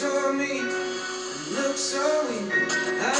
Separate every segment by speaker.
Speaker 1: looks on me, looks on me. I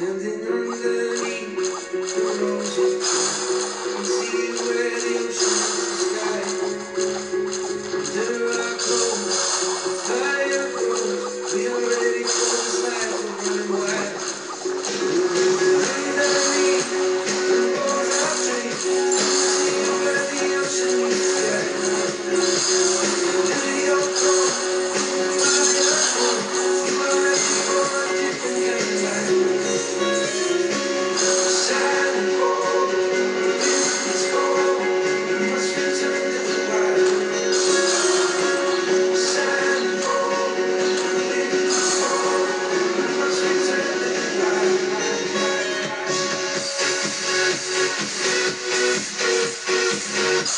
Speaker 1: Something